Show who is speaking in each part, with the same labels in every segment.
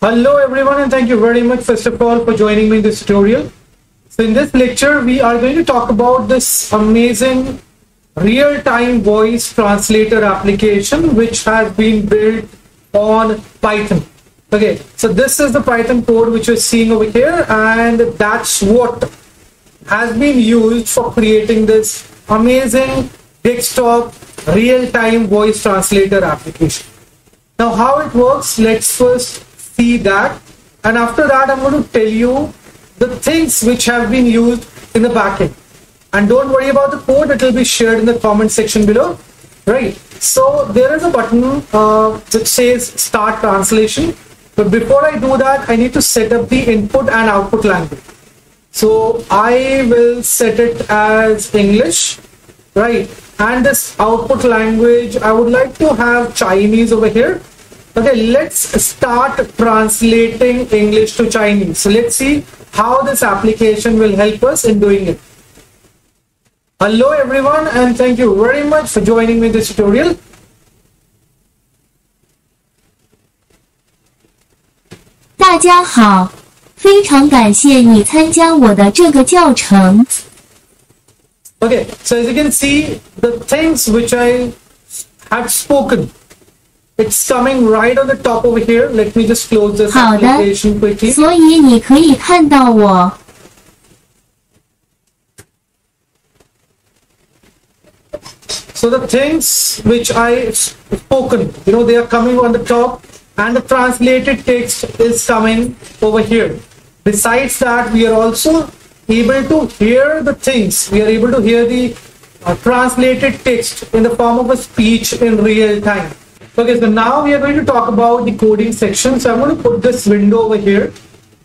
Speaker 1: Hello everyone and thank you very much first of all for joining me in this tutorial. So in this lecture we are going to talk about this amazing real-time voice translator application which has been built on Python. Okay, so this is the Python code which you're seeing over here and that's what has been used for creating this amazing desktop real-time voice translator application. Now how it works, let's first see that and after that I'm going to tell you the things which have been used in the backend. And don't worry about the code, it will be shared in the comment section below. Right, so there is a button uh, says start translation. But before I do that, I need to set up the input and output language. So I will set it as English, right? And this output language, I would like to have Chinese over here. Okay, let's start translating English to Chinese. So let's see how this application will help us in doing it. Hello everyone and thank you very much for joining me this tutorial. Okay, so as you can see, the things which I had spoken it's coming right on the top over here. Let me just close this
Speaker 2: 好的
Speaker 1: application quickly.
Speaker 2: 所以你可以看到我。
Speaker 1: So the things which I spoken, you know, they are coming on the top and the translated text is coming over here. Besides that, we are also able to hear the things. We are able to hear the uh, translated text in the form of a speech in real time. Okay, so now we are going to talk about the coding section. So I'm going to put this window over here,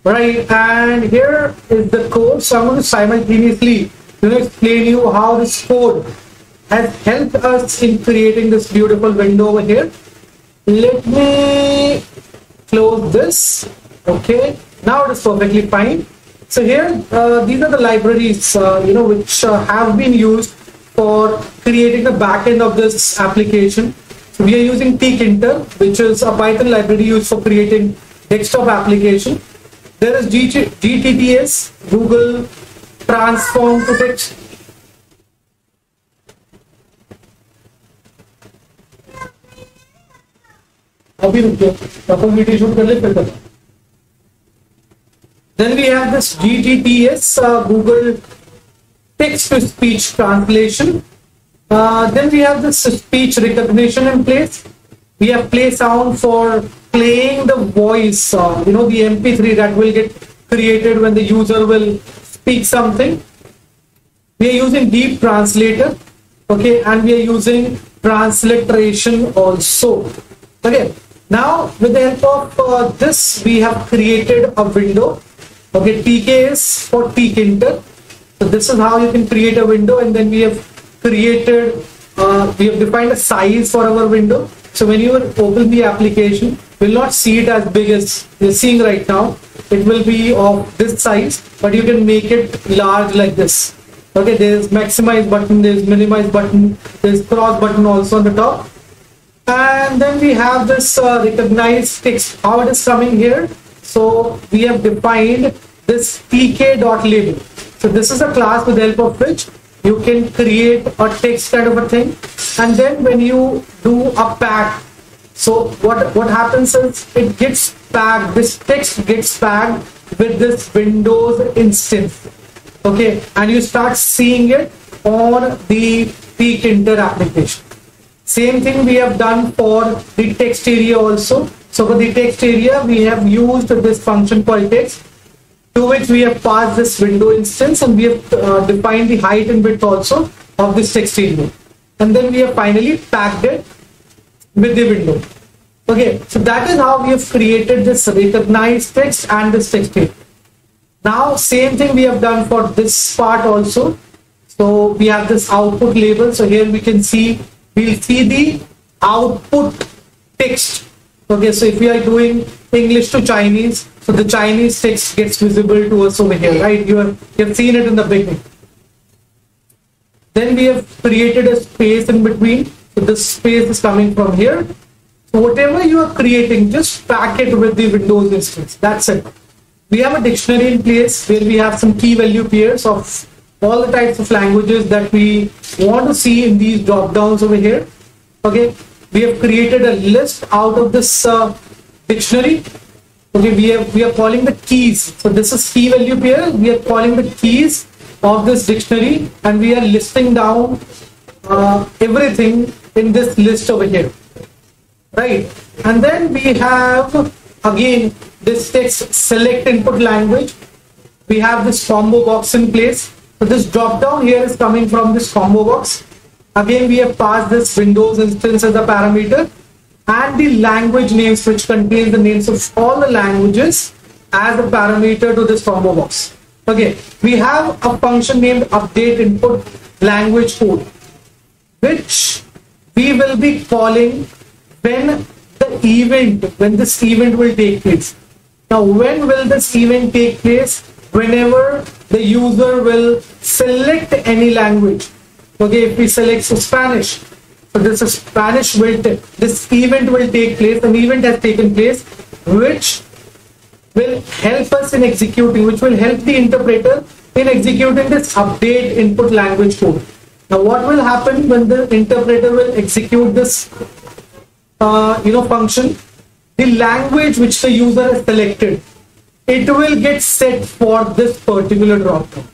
Speaker 1: right? And here is the code. So I'm going to simultaneously, you know, explain you how this code has helped us in creating this beautiful window over here. Let me close this. Okay, now it is perfectly fine. So here, uh, these are the libraries, uh, you know, which uh, have been used for creating the backend of this application. So we are using tkinter, which is a Python library used for creating desktop application. There is GT GTTS, Google Transform to Text अभी रुक जाओ अपन video shoot कर ले फिर करना Then we have this GTTS, uh, Google text to speech translation. uh, then we have the speech recognition in place. We have play sound for playing the voice, uh, you know, the MP3 that will get created when the user will speak something. We are using deep translator, okay, and we are using transliteration also. Okay, now with the help of uh, this, we have created a window. Okay, TK is for tkinter. So this is how you can create a window, and then we have created, uh, we have defined a size for our window. So when you open the application, will not see it as big as you're seeing right now. It will be of this size, but you can make it large like this. Okay, there is maximize button, there is minimize button, there is cross button also on the top and then we have this uh, recognize text how it is coming here so we have defined this tk.label so this is a class with the help of which you can create a text kind of a thing and then when you do a pack so what what happens is it gets packed this text gets packed with this windows instance okay? And you start seeing it on the tkinter application. Same thing we have done for the text area also. So for the text area, we have used this function called text to which we have passed this window instance and we have uh, defined the height and width also of this text area. And then we have finally packed it with the window. Okay, so that is how we have created this recognized text and this text area. Now, same thing we have done for this part also. So we have this output label. So here we can see we'll see the output text okay so if we are doing english to chinese so the chinese text gets visible to us over here right you have you have seen it in the beginning then we have created a space in between so this space is coming from here So whatever you are creating, just pack it with the Windows instance. That's it. We have a dictionary in place where we have some key value pairs of all the types of languages that we want to see in these drop downs over here. Okay, we have created a list out of this uh, dictionary. Okay, we have we are calling the keys. So this is key value pair. We are calling the keys of this dictionary, and we are listing down uh, everything in this list over here right and then we have again this text select input language we have this combo box in place so this drop down here is coming from this combo box again we have passed this windows instance as a parameter and the language names which contain the names of all the languages as a parameter to this combo box okay we have a function named update input language code which we will be calling when the event, when this event will take place. Now, when will this event take place? Whenever the user will select any language. Okay, if we select Spanish, so this is Spanish will this event will take place. An event has taken place, which will help us in executing, which will help the interpreter in executing this update input language code. Now, what will happen when the interpreter will execute this uh, you know function the language which the user has selected it will get set for this particular dropdown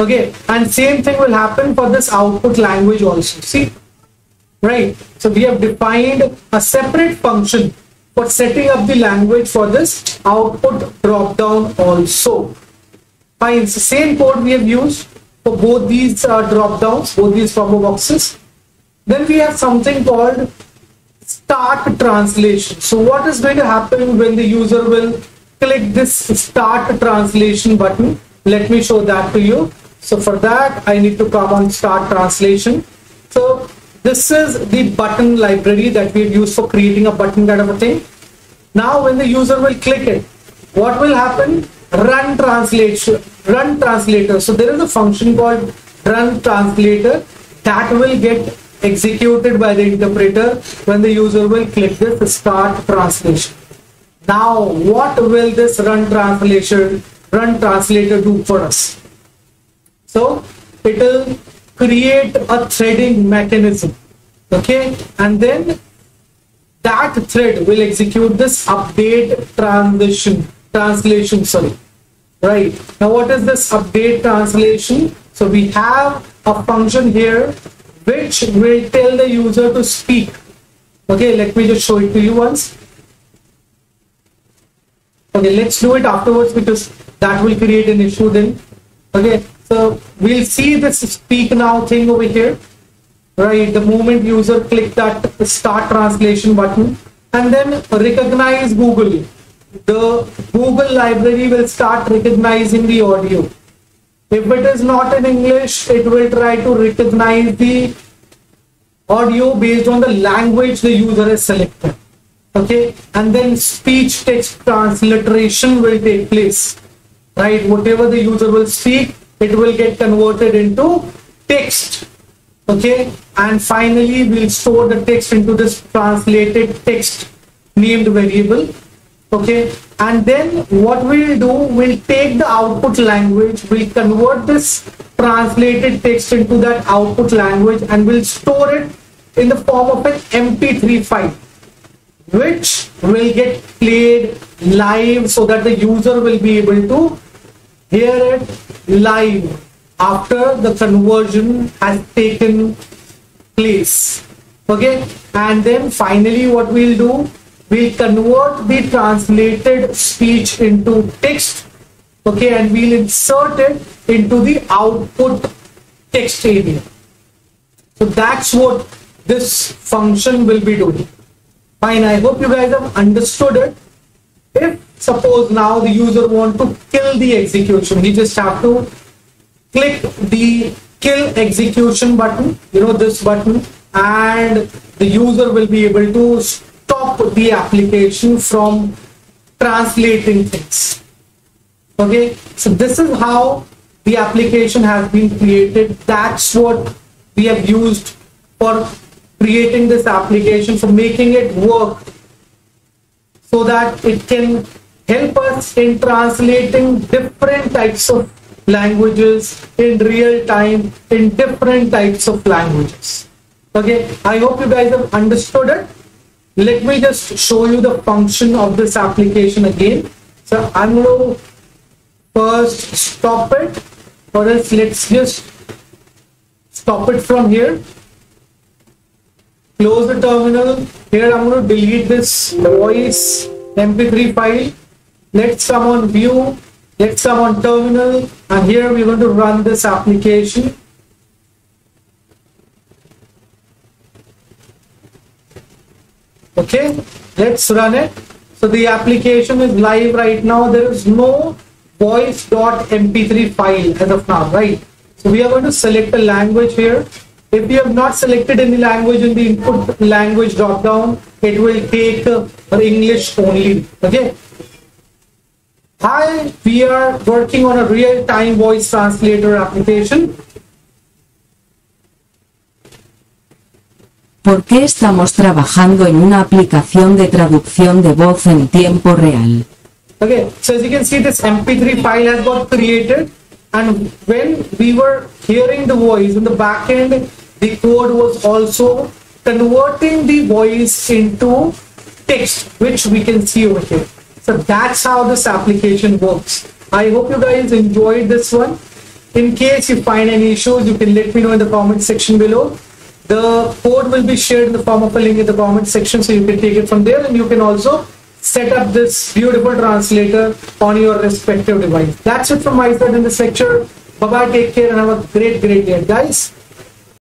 Speaker 1: okay and same thing will happen for this output language also see right so we have defined a separate function for setting up the language for this output dropdown also fine it's the same code we have used for both these uh, drop downs both these combo boxes then we have something called start translation. So what is going to happen when the user will click this start translation button? Let me show that to you. So for that, I need to come on start translation. So this is the button library that we've used for creating a button kind of a thing. Now when the user will click it, what will happen? Run translation, run translator. So there is a function called run translator that will get executed by the interpreter when the user will click this start translation. Now, what will this run translation run translator do for us? So, it will create a threading mechanism. Okay, and then that thread will execute this update transition translation. Sorry, right now, what is this update translation? So we have a function here which will tell the user to speak. Okay, let me just show it to you once. Okay, let's do it afterwards because that will create an issue then. Okay, so we'll see this speak now thing over here. Right, the moment user click that start translation button and then recognize Google. The Google library will start recognizing the audio if it is not in English, it will try to recognize the audio based on the language the user has selected. Okay, and then speech text transliteration will take place. Right, whatever the user will speak, it will get converted into text. Okay, and finally we'll store the text into this translated text named variable okay and then what we'll do we'll take the output language we'll convert this translated text into that output language and we'll store it in the form of an mp3 file which will get played live so that the user will be able to hear it live after the conversion has taken place. Okay? And then finally what we'll do we'll convert the translated speech into text. Okay? And we'll insert it into the output text area. So that's what this function will be doing. Fine. I hope you guys have understood it if suppose now the user want to kill the execution he just have to click the kill execution button you know this button and the user will be able to stop the application from translating things. Okay, so this is how the application has been created. That's what we have used for creating this application, for making it work so that it can help us in translating different types of languages in real time in different types of languages. Okay, I hope you guys have understood it. Let me just show you the function of this application again. So I'm going to first stop it or else let's just stop it from here close the terminal. Here i'm going to delete this voice mp3 file. Let's come on view. Let's come on terminal. And here we're going to run this application. Okay let's run it. So the application is live right now. There is no voice.mp3 file as of now, right? So we are going to select a language here. If you have not selected any language in the input language drop down, it will take uh, English only. Okay. Hi, we are working on a real-time voice translator application.
Speaker 3: ¿Por qué estamos trabajando en una aplicación de traducción de voz en tiempo real?
Speaker 1: Okay, so as you can see, this MP3 file has got created, and when we were hearing the voice in the back end, the code was also converting the voice into text, which we can see over here. So that's how this application works. I hope you guys enjoyed this one. In case you find any issues, you can let me know in the comment section below. The code will be shared in the form of a link in the comment section, so you can take it from there, and you can also set up this beautiful translator on your respective device. That's it from my side in this lecture. Bye bye, take care, and have a great, great day, guys.